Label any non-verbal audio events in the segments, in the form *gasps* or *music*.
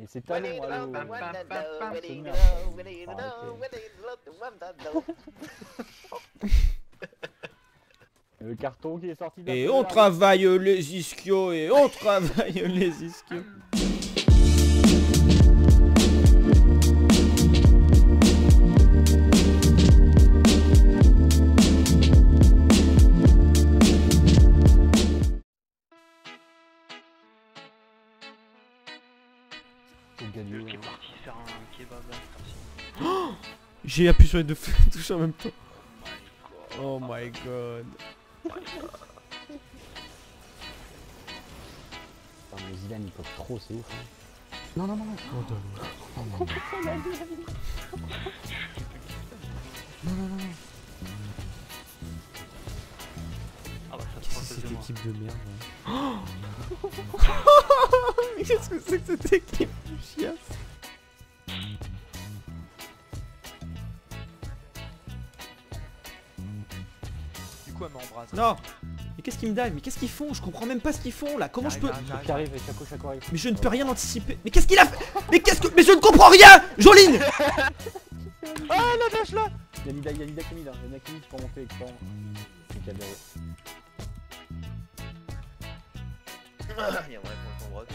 Et c'est talon, allô. *laughs* Le carton qui est sorti de la Et on travaille les ischios et on travaille les ischios. *laughs* Faut gagner, Qui est ouais. parti faire un kebab là, cette heure-ci. J'ai appuyé sur les deux touches *laughs* en même temps. Oh my god. *laughs* Putain, mais Zidane il pop trop, c'est ouf. Hein. Non, non, non, non. Oh, non, non. Ah bah ça se Qu'est-ce que c'est cette équipe de merde *gasps* *laughs* *laughs* qu'est-ce que c'est que cette équipe de chiasse Du coup, elle m'embrasse. Non Mais qu'est-ce qu'ils me dive Mais qu'est-ce qu'ils font? Je comprends même pas ce qu'ils font là Comment je peux... J'arrive, Qui arrive et Chaco, Chaco arrive. Mais je ne peux rien anticiper Mais qu'est-ce qu'il a fait? Mais qu'est-ce que... Mais je ne comprends rien Joline *laughs* Ah, la vache là Y'a Nida, y'a Nida mis là. Y'a Nida qui pour monter avec toi. C'est qu'il y a derrière. Il y a moyen qu'on t'embrasse, hein.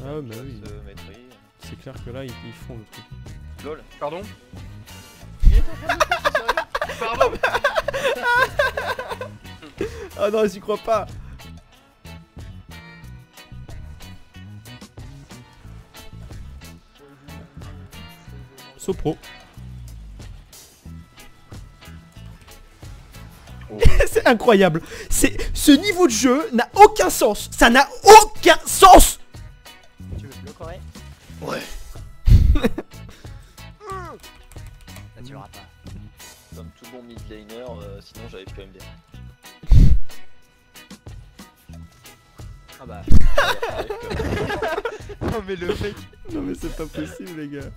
Ah ouais, bah oui. Se maîtrise. C'est clair que là ils, ils font le truc. Lol. Pardon Pardon *laughs* Ah non j'y crois pas Sopro *laughs* C'est incroyable C'est Ce niveau de jeu n'a aucun sens Ça n'a aucun sens Ouais. *laughs* Tu l'auras pas. Comme tout bon mid laner, euh, sinon j'avais plus MD. Ah bah. *laughs* Non, mais le mec. Non mais c'est pas possible les gars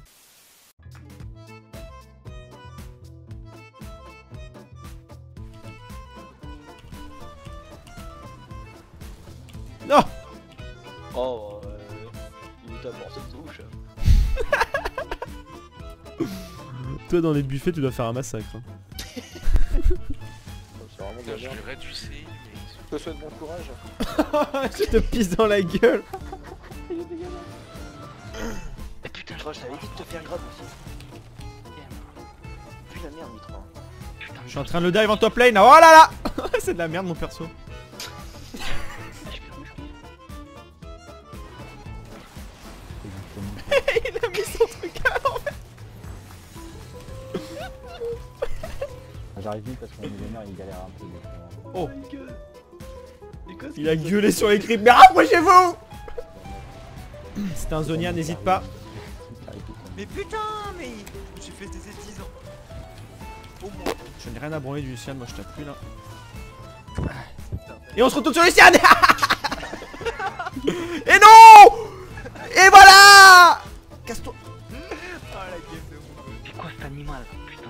Non Oh, *laughs* Toi dans les buffets tu dois faire un massacre. *laughs* C'est vraiment Je mais. Te souhaite bon courage. *laughs* Je te pisse dans la gueule Eh putain, je crois que je t'avais dit de te faire grave aussi. Putain la merde, Mitra. Putain, Je suis en train de le dive en top lane Oh là là C'est de la merde mon perso J'arrive vite parce que mon gamer il galère un peu. des fois. Oh Il a gueulé sur les creeps Mais rapprochez-vous C'est un Zonia n'hésite pas Mais putain, mais. J'ai fait des bêtises. Au moins. Je n'ai rien à branler du Lucian, moi je tape plus là. Et on se retourne sur Lucian *laughs* Et non Et voilà Casse-toi Ah, C'est quoi cet animal Putain?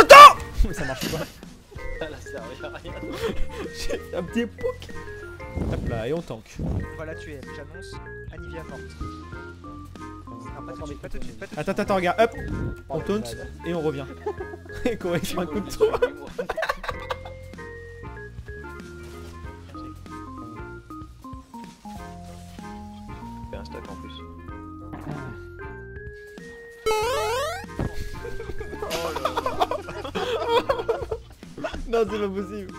Auto *laughs* Ça marche pas. Elle a servi à rien. *laughs* J'ai fait un petit poke. Hop là, et on tank. On va la tuer. J'annonce. Anivia morte. Non, pas tout de suite, pas tout de suite, pas tout de suite. Attends, attends, attends, regarde, hop, on Oh, taunt malade. et on revient. *laughs* Et qu'on un coup de tour. Fais un stack en plus. Non, c'est pas possible.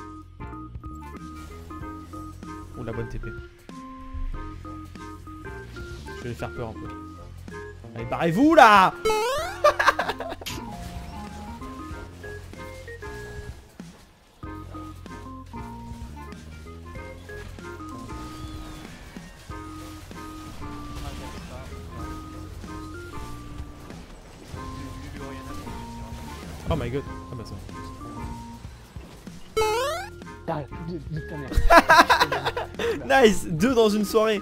Oh, la bonne TP. Je vais les faire peur un peu. Allez, barrez-vous là *laughs* Oh my god, ah bah ça. Ah. *laughs* Nice Deux dans une soirée